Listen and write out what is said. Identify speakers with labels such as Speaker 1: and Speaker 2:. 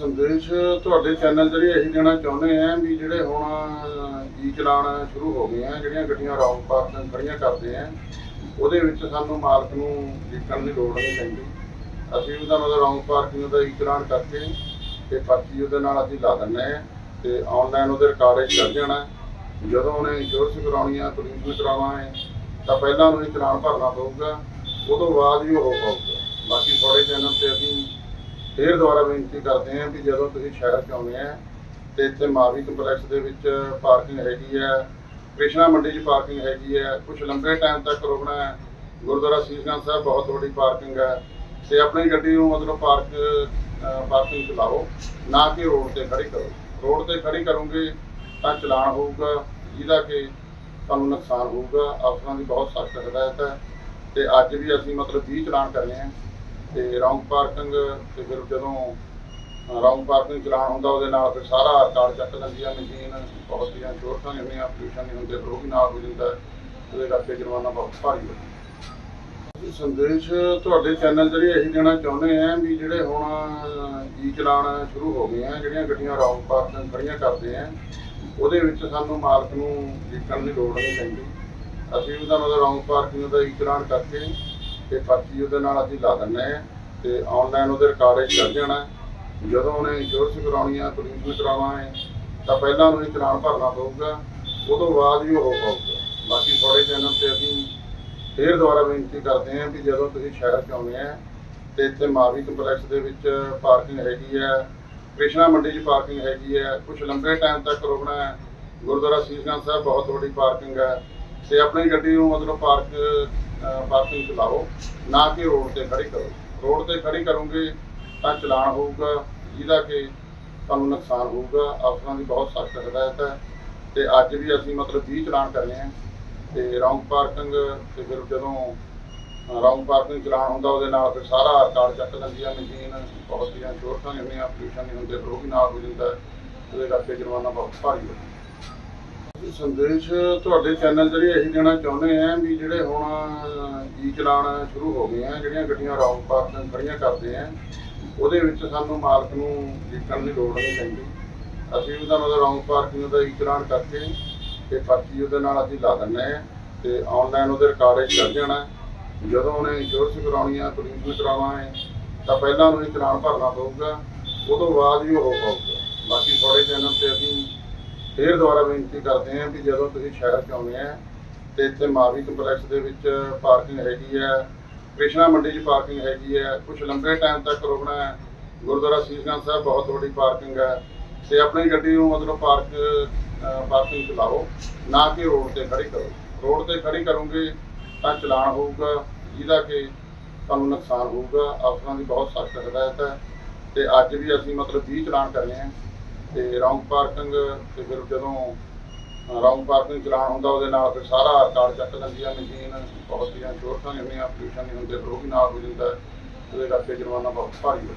Speaker 1: ਸੰਦੇਸ਼ ਤੁਹਾਡੇ ਚੈਨਲ ਜਰੀਏ ਇਹੀ ਦੇਣਾ ਚਾਹੁੰਦੇ ਆ ਵੀ ਜਿਹੜੇ ਹੁਣ ਜੀ ਚਲਾਣ ਸ਼ੁਰੂ ਹੋ ਗਏ ਆ, ਜਿਹੜੀਆਂ ਗੱਡੀਆਂ ਰੌਂਗ ਪਾਰਕਿੰਗ ਖੜੀਆਂ ਕਰਦੇ ਆ, ਉਹਦੇ ਵਿੱਚ ਸਾਨੂੰ ਮਾਲਕ ਨੂੰ ਲਿਖਣ ਦੀ ਲੋੜ ਨਹੀਂ ਪੈਂਦੀ। ਅਸੀਂ ਉਹਦਾ ਮਤਲਬ ਰੌਂਗ ਪਾਰਕਿੰਗ ਦਾ ਈ ਚਲਾਨ ਕਰਕੇ ਤੇ ਪਰਚੀ ਉਹਦੇ ਨਾਲ ਅਸੀਂ ਲਾ ਦਿੰਦੇ ਆ ਤੇ ਆਨਲਾਈਨ ਉਹਦੇ ਰਿਕਾਰਡ ਚੱਲ ਜਾਣਾ। ਜਦੋਂ ਉਹਨੇ ਇੰਸ਼ੋਰੈਂਸ ਕਰਾਉਣੀ ਆ ਪੋਲਿਊਸ਼ਨ ਕਰਾਉਣਾ ਹੈ ਤਾਂ ਪਹਿਲਾਂ ਉਹਨੂੰ ਇਹ ਚਲਾਨ ਭਰਨਾ ਪਊਗਾ, ਉਦੋਂ ਬਾਅਦ ਹੀ ਉਹ ਹੋ ਪਾਊਗਾ ਬਾਕੀ ਤੁਹਾਡੇ ਚੈਨਲ ਤੇ ਅਸੀਂ ਫੇਰ ਦੁਬਾਰਾ ਬੇਨਤੀ ਕਰਦੇ ਹਾਂ ਵੀ ਜਦੋਂ ਤੁਸੀਂ ਸ਼ਹਿਰ ਚ ਆਉਂਦੇ ਆ ਤੇ ਇੱਥੇ ਮਾਵੀ ਕੰਪਲੈਕਸ ਦੇ ਵਿੱਚ ਪਾਰਕਿੰਗ ਹੈਗੀ ਹੈ, ਕ੍ਰਿਸ਼ਨਾ ਮੰਡੀ 'ਚ ਪਾਰਕਿੰਗ ਹੈਗੀ ਹੈ ਕੁਝ ਲੰਬੇ ਟਾਈਮ ਤੱਕ ਰੁਕਣਾ ਹੈ, ਗੁਰਦੁਆਰਾ ਸੀਸਗੰਜ ਸਾਹਿਬ ਬਹੁਤ ਵੱਡੀ ਪਾਰਕਿੰਗ ਹੈ ਤੇ ਆਪਣੀ ਗੱਡੀ ਨੂੰ ਮਤਲਬ ਪਾਰਕ ਪਾਰਕਿੰਗ 'ਚ ਲਾਓ, ਨਾ ਕਿ ਰੋਡ ਤੇ ਖੜੀ ਕਰੋ। ਰੋਡ ਤੇ ਖੜੀ ਕਰੋਗੇ ਤਾਂ ਚਲਾਨ ਹੋਊਗਾ ਜਿਹਦਾ ਕਿ ਤੁਹਾਨੂੰ ਨੁਕਸਾਨ ਹੋਊਗਾ ਅਫਸਰਾਂ ਦੀ ਬਹੁਤ ਸਖਤ ਹਦਾਇਤ ਹੈ ਤੇ ਅੱਜ ਵੀ ਅਸੀਂ ਮਤਲਬ 20 ਚਲਾਨ ਕਰਨੇ ਆ ਤੇ ਰੌਂਗ ਪਾਰਕਿੰਗ ਤੇ ਫਿਰ ਜਦੋਂ ਰੌਂਗ ਪਾਰਕਿੰਗ ਚਲਾਨ ਹੁੰਦਾ, ਉਹਦੇ ਨਾਲ ਫਿਰ ਸਾਰਾ ਰਿਕਾਰਡ ਚੱਕ ਲੈਂਦੀ ਆ ਮਸ਼ੀਨ ਬਹੁਤ ਦੀਆਂ ਸ਼ੋਰਟਾਂ ਨਹੀਂ ਹੁੰਦੀਆਂ ਪੋਲਿਊਸ਼ਨ ਨਹੀਂ ਹੁੰਦੇ, ਫਿਰ ਉਹ ਵੀ ਨਾਲ ਹੋ ਜਾਂਦਾ, ਉਹਦੇ ਕਰਕੇ ਜੁਰਮਾਨਾ ਬਹੁਤ ਭਾਰੀ ਹੋ ਜਾਂਦਾ। ਸੰਦੇਸ਼ ਤੁਹਾਡੇ ਚੈਨਲ ਜਰੀਏ ਇਹੀ ਦੇਣਾ ਚਾਹੁੰਦੇ ਆ ਵੀ ਜਿਹੜੇ ਹੁਣ ਜੀ ਚਲਾਨ ਸ਼ੁਰੂ ਹੋ ਗਏ ਆ, ਜਿਹੜੀਆਂ ਗੱਡੀਆਂ ਰੌਂਗ ਪਾਰਕਿੰਗ ਖੜੀਆਂ ਕਰਦੇ ਆ, ਉਹਦੇ ਵਿੱਚ ਸਾਨੂੰ ਮਾਲਕ ਨੂੰ ਲਿਖਣ ਦੀ ਲੋੜ ਨਹੀਂ ਪੈਂਦੀ। ਅਸੀਂ ਉਹਦਾ ਮਤਲਬ ਰੌਂਗ ਪਾਰਕਿੰਗ ਦਾ ਈ ਚਲਾਨ ਕਰਕੇ ਤੇ ਪਰਚੀ ਉਹਦੇ ਨਾਲ ਅਸੀਂ ਲਾ ਦਿੰਦੇ ਆ ਤੇ ਆਨਲਾਈਨ ਉਹਦੇ ਰਿਕਾਰਡ ਚੱਲ ਜਾਣਾ। ਜਦੋਂ ਉਹਨੇ ਇੰਸ਼ੋਰੈਂਸ ਕਰਾਉਣੀ ਆ ਪੋਲਿਊਸ਼ਨ ਕਰਾਉਣਾ ਹੈ ਤਾਂ ਪਹਿਲਾਂ ਉਹਨੂੰ ਹੀ ਚਲਾਨ ਭਰਨਾ ਪਊਗਾ, ਉਦੋਂ ਬਾਅਦ ਵੀ ਉਹ ਹੋ ਪਾਊਗਾ ਬਾਕੀ ਤੁਹਾਡੇ ਚੈਨਲ ਤੇ ਅਸੀਂ ਫੇਰ ਦੁਬਾਰਾ ਬੇਨਤੀ ਕਰਦੇ ਹਾਂ ਵੀ ਜਦੋਂ ਤੁਸੀਂ ਸ਼ਹਿਰ ਚ ਆਉਂਦੇ ਆ, ਤੇ ਇੱਥੇ ਮਾਵੀ ਕੰਪਲੈਕਸ ਦੇ ਵਿੱਚ ਪਾਰਕਿੰਗ ਹੈਗੀ ਹੈ ਕ੍ਰਿਸ਼ਨਾ ਮੰਡੀ 'ਚ ਪਾਰਕਿੰਗ ਹੈਗੀ ਹੈ ਕੁਝ ਲੰਬੇ ਟਾਈਮ ਤੱਕ ਰੁਕਣਾ ਹੈ। ਗੁਰਦੁਆਰਾ ਸੀਸਗੰਜ ਸਾਹਿਬ ਬਹੁਤ ਵੱਡੀ ਪਾਰਕਿੰਗ ਹੈ ਤੇ ਆਪਣੀ ਗੱਡੀ ਨੂੰ ਮਤਲਬ ਪਾਰਕ ਪਾਰਕਿੰਗ 'ਚ ਲਾਓ, ਨਾ ਕਿ ਰੋਡ ਤੇ ਖੜੀ ਕਰੋ। ਰੋਡ ਤੇ ਖੜੀ ਕਰੋਗੇ ਤਾਂ ਚਲਾਨ ਹੋਊਗਾ, ਜਿਹਦਾ ਕਿ ਤੁਹਾਨੂੰ ਨੁਕਸਾਨ ਹੋਊਗਾ, ਅਫਸਰਾਂ ਦੀ ਬਹੁਤ ਸਖਤ ਹਦਾਇਤ ਹੈ। ਤੇ ਅੱਜ ਵੀ ਅਸੀਂ ਮਤਲਬ 20 ਚਲਾਨ ਕਰਨੇ ਹਾਂ। ਤੇ ਰੌਂਗ ਪਾਰਕਿੰਗ ਤੇ ਫਿਰ ਜਦੋਂ ਰੌਂਗ ਪਾਰਕਿੰਗ ਚਲਾਨ ਹੁੰਦਾ, ਉਹਦੇ ਨਾਲ ਫਿਰ ਸਾਰਾ ਕਾਰਡ ਚੱਕ ਲੈਂਦੀ ਆ ਮਸ਼ੀਨ ਬਹੁਤ ਦੀਆਂ ਸ਼ੋਰਟਾਂ ਨਹੀਂ ਹੁੰਦੀਆਂ ਪੋਲਿਊਸ਼ਨ ਨਹੀਂ ਹੁੰਦੇ, ਫਿਰ ਉਹ ਵੀ ਨਾਲ ਹੋ ਜਾਂਦਾ ਉਹਦੇ ਕਰਕੇ ਜੁਰਮਾਨਾ ਬਹੁਤ ਭਾਰੀ ਹੁੰਦਾ ਸੰਦੇਸ਼, ਤੁਹਾਡੇ ਚੈਨਲ ਜਰੀਏ ਇਹੀ ਦੇਣਾ ਚਾਹੁੰਦੇ ਆ ਵੀ ਜਿਹੜੇ ਹੁਣ ਈ ਚਲਾਨ ਸ਼ੁਰੂ ਹੋ ਗਏ ਆ, ਜਿਹੜੀਆਂ ਗੱਡੀਆਂ ਰੌਂਗ ਪਾਰਕਿੰਗ ਖੜੀਆਂ ਕਰਦੇ ਆ, ਉਹਦੇ ਵਿੱਚ ਸਾਨੂੰ ਮਾਲਕ ਨੂੰ ਦੇਖਣ ਦੀ ਲੋੜ ਨਹੀਂ ਪੈਂਦੀ। ਅਸੀਂ ਉਹਦਾ ਮਤਲਬ ਰੌਂਗ ਪਾਰਕਿੰਗ ਦਾ ਈ ਚਲਾਨ ਕਰਕੇ ਤੇ ਪਰਚੀ ਉਹਦੇ ਨਾਲ ਅਸੀਂ ਲਾ ਦਿੰਦੇ ਆ ਤੇ ਆਨਲਾਈਨ ਉਹਦੇ ਰਿਕਾਰਡ ਚੱਲ ਜਾਣਾ। ਜਦੋਂ ਉਹਨੇ ਇੰਸ਼ੋਰੈਂਸ ਕਰਾਉਣੀ ਆ ਪੋਲਿਊਸ਼ਨ ਕਰਾਉਣਾ ਹੈ ਤਾਂ ਪਹਿਲਾਂ ਉਹਨੂੰ ਇਹ ਚਲਾਨ ਭਰਨਾ ਪਊਗਾ, ਉਦੋਂ ਬਾਅਦ ਹੀ ਉਹ ਹੋਊਗਾ। ਬਾਕੀ ਤੁਹਾਡੇ ਚੈਨਲ ਤੇ ਅਸੀਂ ਫੇਰ ਦੁਬਾਰਾ ਬੇਨਤੀ ਕਰਦੇ ਹਾਂ ਵੀ ਜਦੋਂ ਤੁਸੀਂ ਸ਼ਹਿਰ ਚ ਆਉਂਦੇ ਆ ਤੇ ਇੱਥੇ ਮਾਵੀ ਕੰਪਲੈਕਸ ਦੇ ਵਿੱਚ ਪਾਰਕਿੰਗ ਹੈਗੀ ਹੈ, ਕ੍ਰਿਸ਼ਨਾ ਮੰਡੀ 'ਚ ਪਾਰਕਿੰਗ ਹੈਗੀ ਹੈ ਕੁਝ ਲੰਬੇ ਟਾਈਮ ਤੱਕ ਰੁਕਣਾ ਹੈ, ਗੁਰਦੁਆਰਾ ਸੀਸਗੰਜ ਸਾਹਿਬ ਬਹੁਤ ਵੱਡੀ ਪਾਰਕਿੰਗ ਹੈ ਤੇ ਆਪਣੀ ਗੱਡੀ ਨੂੰ ਮਤਲਬ ਪਾਰਕ ਪਾਰਕਿੰਗ 'ਚ ਲਾਓ, ਨਾ ਕਿ ਰੋਡ ਤੇ ਖੜੀ ਕਰੋ। ਰੋਡ ਤੇ ਖੜੀ ਕਰੋਗੇ ਤਾਂ ਚਲਾਨ ਹੋਊਗਾ, ਜਿਹਦਾ ਕਿ ਤੁਹਾਨੂੰ ਨੁਕਸਾਨ ਹੋਊਗਾ, ਅਫਸਰਾਂ ਦੀ ਬਹੁਤ ਸਖਤ ਹਦਾਇਤ ਹੈ ਤੇ ਅੱਜ ਵੀ ਅਸੀਂ ਮਤਲਬ 20 ਚਲਾਨ ਕਰਨੇ ਆ ਤੇ ਰੌਂਗ ਪਾਰਕਿੰਗ ਤੇ ਫਿਰ ਜਦੋਂ ਰੌਂਗ ਪਾਰਕਿੰਗ ਚਲਾਨ ਹੁੰਦਾ, ਉਹਦੇ ਨਾਲ ਫਿਰ ਸਾਰਾ ਰਿਕਾਰਡ ਚੱਕ ਲੈਂਦੀ ਆ ਮਸ਼ੀਨ ਬਹੁਤ ਦੀਆਂ ਸ਼ੋਰਟਾਂ ਨਹੀਂ ਹੁੰਦੀਆਂ ਪੋਲਿਊਸ਼ਨ ਨਹੀਂ ਹੁੰਦੇ, ਫਿਰ ਉਹ ਵੀ ਨਾਲ ਹੋ ਜਾਂਦਾ, ਉਹਦੇ ਕਰਕੇ ਜੁਰਮਾਨਾ ਬਹੁਤ ਭਾਰੀ ਹੋ